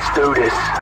Let's do this.